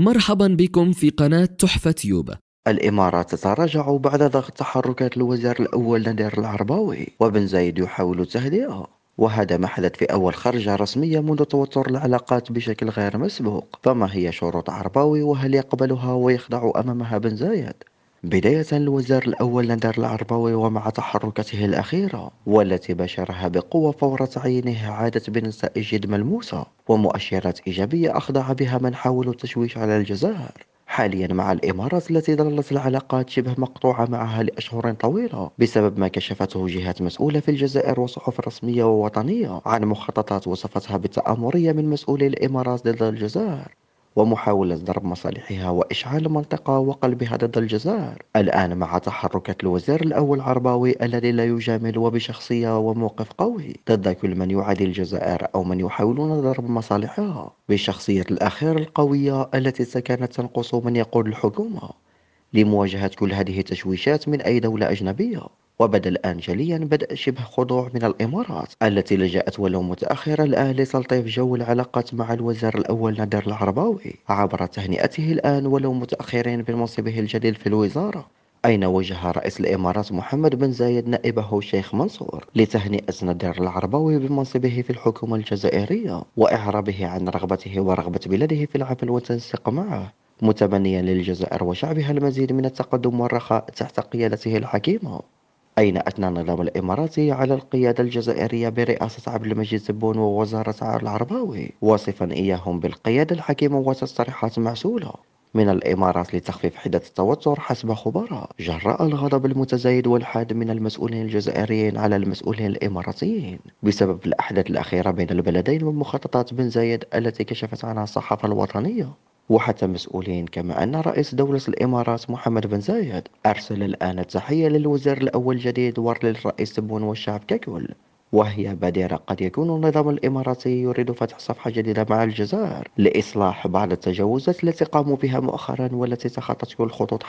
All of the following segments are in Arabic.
مرحبا بكم في قناة تحفة تيوب الإمارات تتراجع بعد ضغط تحركات الوزير الأول نادر العرباوي وبن زايد يحاول التهدئة وهذا ما حدث في أول خرجة رسمية منذ توتر العلاقات بشكل غير مسبوق. فما هي شروط عرباوي وهل يقبلها ويخضع أمامها بن زايد؟ بداية الوزير الأول نادر العرباوي ومع تحركاته الأخيرة والتي باشرها بقوة فور تعيينه عادت بنتائج ملموسة ومؤشرات إيجابية أخضع بها من حاولوا التشويش على الجزائر. حاليا مع الإمارات التي ظلت العلاقات شبه مقطوعة معها لأشهر طويلة بسبب ما كشفته جهات مسؤولة في الجزائر وصحف رسمية ووطنية عن مخططات وصفتها بالتآمرية من مسؤولي الإمارات ضد الجزائر. ومحاولة ضرب مصالحها وإشعال منطقة وقلبها ضد الجزائر. الآن مع تحركات الوزير الأول عرباوي الذي لا يجامل وبشخصية وموقف قوي ضد كل من يعادي الجزائر أو من يحاولون ضرب مصالحها. بشخصية الأخير القوية التي كانت تنقص من يقود الحكومة لمواجهة كل هذه التشويشات من أي دولة أجنبية. وبدأ الآن جليا بدء شبه خضوع من الإمارات التي لجأت ولو متأخرة الآن لتلطيف جو العلاقات مع الوزير الأول نادر العرباوي. عبر تهنئته الآن ولو متأخرين بمنصبه الجديد في الوزارة أين وجه رئيس الإمارات محمد بن زايد نائبه الشيخ منصور لتهنئة نادر العرباوي بمنصبه في الحكومة الجزائرية وإعرابه عن رغبته ورغبة بلده في العمل والتنسيق معه متمنيا للجزائر وشعبها المزيد من التقدم والرخاء تحت قيادته الحكيمة. أين أثنى النظام الإماراتي على القيادة الجزائرية برئاسة عبد المجيد تبون ووزارة العرباوي؟ واصفا إياهم بالقيادة الحكيمة وتصريحات معسولة من الإمارات لتخفيف حدة التوتر حسب خبراء جراء الغضب المتزايد والحاد من المسؤولين الجزائريين على المسؤولين الإماراتيين. بسبب الأحداث الأخيرة بين البلدين ومخططات بن زايد التي كشفت عنها الصحافة الوطنية. وحتى مسؤولين كما أن رئيس دولة الإمارات محمد بن زايد أرسل الآن التحية للوزير الأول الجديد وللرئيس تبون والشعب ككل وهي بادرة قد يكون النظام الإماراتي يريد فتح صفحة جديدة مع الجزائر لإصلاح بعض التجاوزات التي قاموا بها مؤخرا والتي تخطت كل خطوط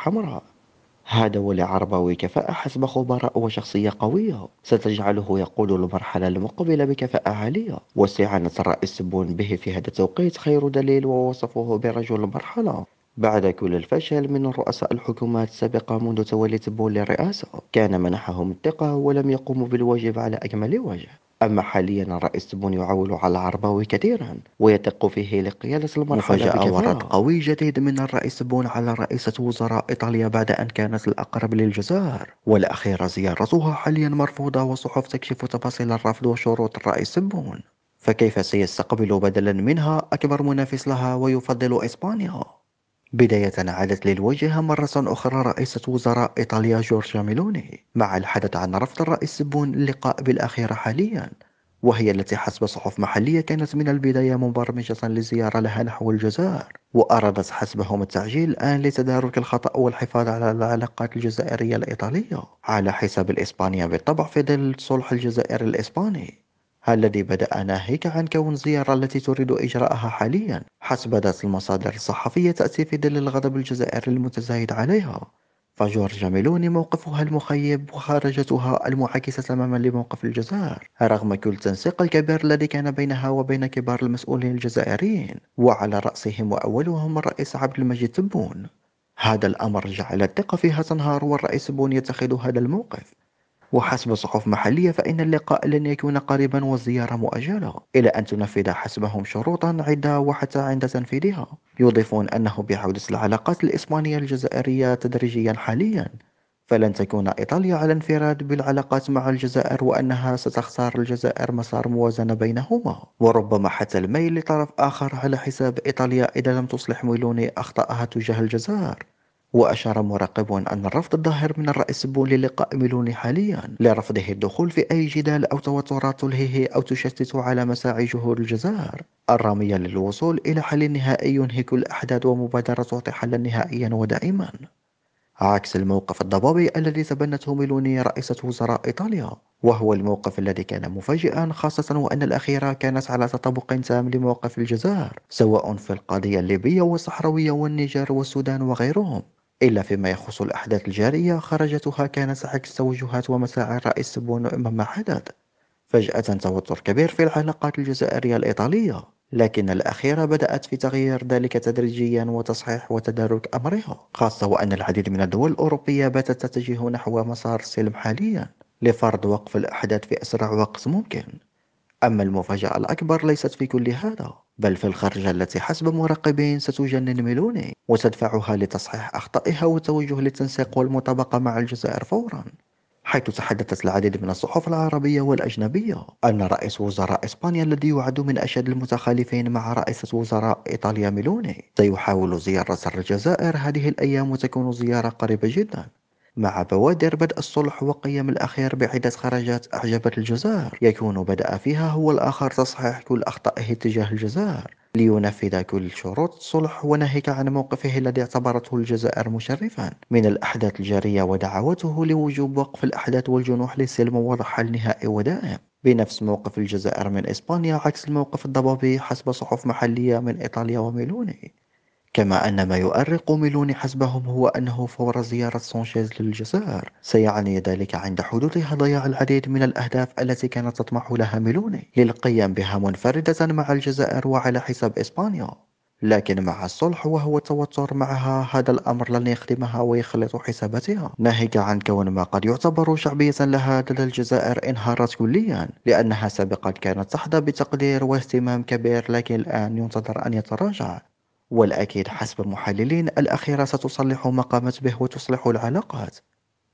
هذا ولعرباوي كفاءة حسب خبراء وشخصية قوية. ستجعله يقود المرحلة المقبلة بكفاءة عالية واستعانة الرئيس سبون به في هذا التوقيت خير دليل ووصفه برجل المرحلة بعد كل الفشل من رؤساء الحكومات السابقة منذ تولي تبون للرئاسة كان منحهم الثقة ولم يقوموا بالواجب على أكمل وجه. أما حاليا الرئيس تبون يعول على العرباوي كثيرا ويثق فيه لقيادة المرحلة مفاجأة ورد قوي جديد من الرئيس تبون على رئيسة وزراء إيطاليا بعد أن كانت الأقرب للجزائر. والأخيرة زيارتها حاليا مرفوضة وصحف تكشف تفاصيل الرفض وشروط الرئيس تبون. فكيف سيستقبل بدلا منها أكبر منافس لها ويفضل إسبانيا؟ بداية عادت للوجهة مرة أخرى رئيسة وزراء إيطاليا جورجيا ميلوني مع الحدث عن رفض الرئيس سبون اللقاء بالأخيرة حاليا وهي التي حسب صحف محلية كانت من البداية مبرمجة لزيارة لها نحو الجزائر وأرادت حسبهم التعجيل الآن لتدارك الخطأ والحفاظ على العلاقات الجزائرية الإيطالية على حساب الإسبانيا بالطبع في ظل صلح الجزائر الإسباني. الذي بدأ ناهيك عن كون الزيارة التي تريد إجراءها حاليا حسب ذات المصادر الصحفية تأتي في ظل الغضب الجزائري المتزايد عليها. فجورجيا ميلوني موقفها المخيب وخارجتها المعاكسة تماما لموقف الجزائر رغم كل التنسيق الكبير الذي كان بينها وبين كبار المسؤولين الجزائريين وعلى رأسهم وأولهم الرئيس عبد المجيد تبون. هذا الأمر جعل الثقة فيها تنهار والرئيس تبون يتخذ هذا الموقف. وحسب صحف محلية فإن اللقاء لن يكون قريبا والزيارة مؤجلة إلى أن تنفذ حسبهم شروطا عدة وحتى عند تنفيذها. يضيفون أنه بعودة العلاقات الإسبانية الجزائرية تدريجيا حاليا. فلن تكون إيطاليا على انفراد بالعلاقات مع الجزائر وأنها ستختار الجزائر مسار موازنة بينهما. وربما حتى الميل لطرف آخر على حساب إيطاليا إذا لم تصلح ميلوني أخطاءها تجاه الجزائر. وأشار مراقبون أن الرفض الظاهر من الرئيس بون للقاء ميلوني حاليا لرفضه الدخول في أي جدال أو توترات تلهيه أو تشتت على مساعي جهود الجزائر. الرامية للوصول إلى حل نهائي ينهك الأحداث ومبادرة تعطي حلا نهائيا ودائما. عكس الموقف الضبابي الذي تبنته ميلوني رئيسة وزراء إيطاليا وهو الموقف الذي كان مفاجئا خاصة وأن الأخيرة كانت على تطابق تام لموقف الجزائر سواء في القضية الليبية والصحراوية والنيجر والسودان وغيرهم. إلا فيما يخص الأحداث الجارية خرجتها كانت عكس توجهات ومساعي الرئيس مما حدث فجأة توتر كبير في العلاقات الجزائرية الإيطالية لكن الأخيرة بدأت في تغيير ذلك تدريجيا وتصحيح وتدارك أمرها خاصة وأن العديد من الدول الأوروبية باتت تتجه نحو مسار السلم حاليا لفرض وقف الأحداث في أسرع وقت ممكن. أما المفاجأة الأكبر ليست في كل هذا. بل في الخرجة التي حسب مراقبين ستجنن ميلوني وتدفعها لتصحيح أخطائها والتوجه للتنسيق والمطابقة مع الجزائر فورا حيث تحدثت العديد من الصحف العربية والأجنبية أن رئيس وزراء إسبانيا الذي يعد من أشد المتخالفين مع رئيسة وزراء إيطاليا ميلوني سيحاول زيارة الجزائر هذه الأيام وتكون زيارة قريبة جدا. مع بوادر بدء الصلح وقيم الأخير بعدة خرجات أعجبت الجزائر يكون بدأ فيها هو الآخر تصحيح كل أخطائه تجاه الجزائر لينفذ كل شروط الصلح وناهيك عن موقفه الذي اعتبرته الجزائر مشرفا. من الأحداث الجارية ودعوته لوجوب وقف الأحداث والجنوح للسلم ووضع حل نهائي ودائم. بنفس موقف الجزائر من إسبانيا عكس الموقف الضبابي حسب صحف محلية من إيطاليا وميلوني. كما أن ما يؤرق ميلوني حسبهم هو أنه فور زيارة سانشيز للجزائر. سيعني ذلك عند حدوثها ضياع العديد من الأهداف التي كانت تطمح لها ميلوني للقيام بها منفردة مع الجزائر وعلى حساب إسبانيا. لكن مع الصلح ومحو التوتر معها هذا الأمر لن يخدمها ويخلط حساباتها. ناهيك عن كون ما قد يعتبر شعبية لها لدى الجزائر انهارت كليا لأنها سابقا كانت تحظى بتقدير واهتمام كبير لكن الآن ينتظر أن يتراجع. والأكيد حسب المحللين الأخيرة ستصلح ما قامت به وتصلح العلاقات.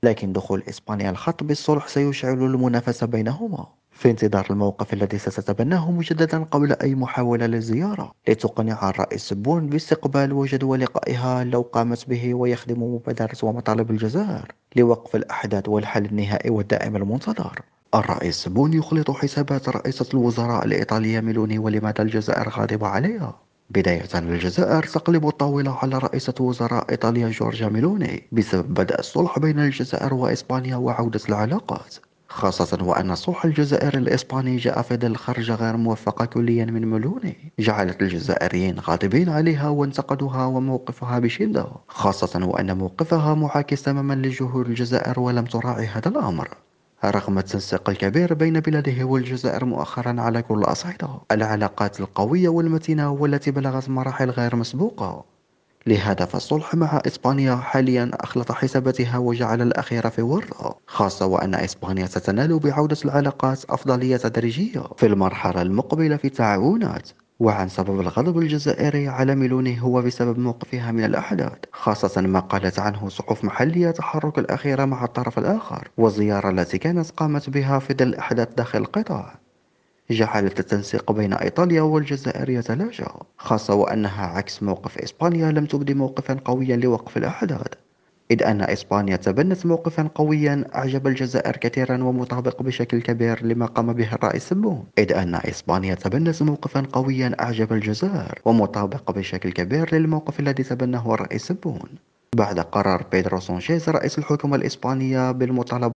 لكن دخول إسبانيا الخط بالصلح سيشعل المنافسة بينهما. في انتظار الموقف الذي ستتبناه مجددا قبل أي محاولة للزيارة لتقنع الرئيس بون باستقبال وجدوى لقائها لو قامت به ويخدم مبادرة ومطالب الجزائر لوقف الأحداث والحل النهائي والدائم المنتظر. الرئيس بون يخلط حسابات رئيسة الوزراء الإيطالية ميلوني ولماذا الجزائر غاضبة عليها؟ بداية الجزائر تقلب الطاولة على رئيسة وزراء إيطاليا جورجيا ميلوني بسبب بدء الصلح بين الجزائر وإسبانيا وعودة العلاقات خاصة وأن الصلح الجزائري الإسباني جاء في ظل خرجة غير موفقة كليا من ميلوني جعلت الجزائريين غاضبين عليها وانتقدوها وموقفها بشدة خاصة وأن موقفها معاكس تماما لجهود الجزائر ولم تراعي هذا الأمر. رغم التنسيق الكبير بين بلاده والجزائر مؤخرا على كل الأصعدة العلاقات القوية والمتينة والتي بلغت مراحل غير مسبوقة. لهذا فالصلح مع إسبانيا حاليا أخلط حساباتها وجعل الأخير في ورطة خاصة وأن إسبانيا ستنال بعودة العلاقات أفضلية تدريجية في المرحلة المقبلة في التعاونات. وعن سبب الغضب الجزائري على ميلوني هو بسبب موقفها من الأحداث خاصة ما قالت عنه صحف محلية تحرك الأخيرة مع الطرف الآخر والزيارة التي كانت قامت بها في ظل الأحداث داخل القطاع. جعلت التنسيق بين إيطاليا والجزائر يتلاشى خاصة وأنها عكس موقف إسبانيا لم تبدي موقفا قويا لوقف الأحداث. إذ أن إسبانيا تبنت موقفا قويا أعجب الجزائر كثيرا ومطابق بشكل كبير لما قام به الرئيس تبون إذ أن إسبانيا تبنت موقفا قويا أعجب الجزائر ومطابق بشكل كبير للموقف الذي تبناه الرئيس تبون بعد قرار بيدرو سانشيز رئيس الحكومة الإسبانية بالمطالبة